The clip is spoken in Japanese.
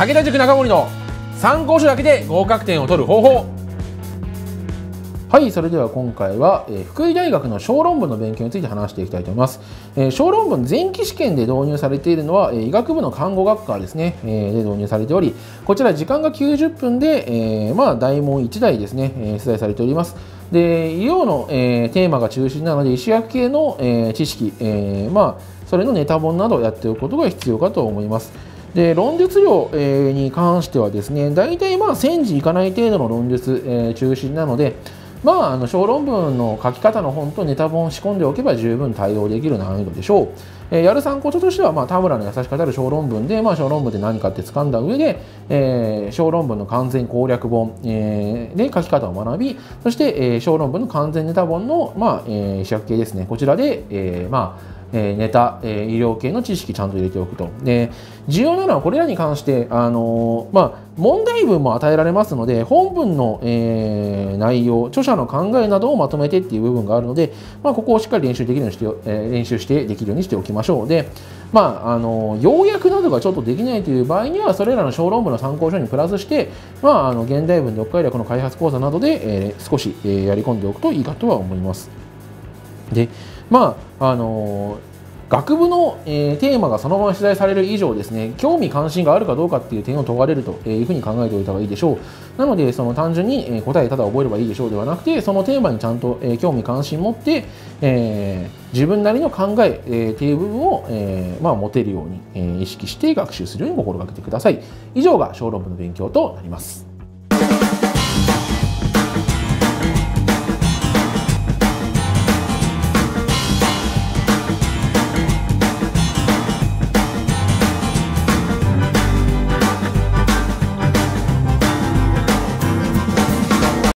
武田塾中森の参考書だけで合格点を取る方法。はいそれでは今回は、えー、福井大学の小論文の勉強について話していきたいと思います、えー、小論文前期試験で導入されているのは、えー、医学部の看護学科ですね、えー、で導入されておりこちら時間が90分で、えー、まあ大問1題ですね、えー、出題されております。で医療の、えー、テーマが中心なので医師薬系の、えー、知識、えー、まあそれのネタ本などをやっておくことが必要かと思います。で論述量、え、に関してはですね大体まあ1000字いかない程度の論述、え、中心なのでまあ、あの小論文の書き方の本とネタ本を仕込んでおけば十分対応できる難易度でしょう。えー、やる参考書としては、まあ、田村の優しく語る小論文で、まあ、小論文って何かって掴んだ上で、えー、小論文の完全攻略本、えー、で書き方を学び、そして、えー、小論文の完全ネタ本の、まあえー、主役系ですね、こちらで、えー、まあ、えー、ネタ、えー、医療系の知識ちゃんと入れておくと。で重要なのはこれらに関して、あのー、まあ、問題文も与えられますので本文の、えー、内容著者の考えなどをまとめてっていう部分があるので、まあ、ここをしっかり練習できるようにして、えー、練習してできるようにしておきましょう。でまあ、あの要約などがちょっとできないという場合にはそれらの小論文の参考書にプラスして、まあ、あの現代文読解略の開発講座などで、えー、少し、えー、やり込んでおくといいかとは思います。でまああの学部の、えー、テーマがそのまま取材される以上ですね興味関心があるかどうかっていう点を問われるというふうに考えておいた方がいいでしょう。なのでその単純に、え答えただ覚えればいいでしょうではなくてそのテーマにちゃんと、え興味関心持って、え、自分なりの考ええー、っていう部分を、えまあ、持てるように、え、意識して学習するように心がけてください。以上が小論文の勉強となります。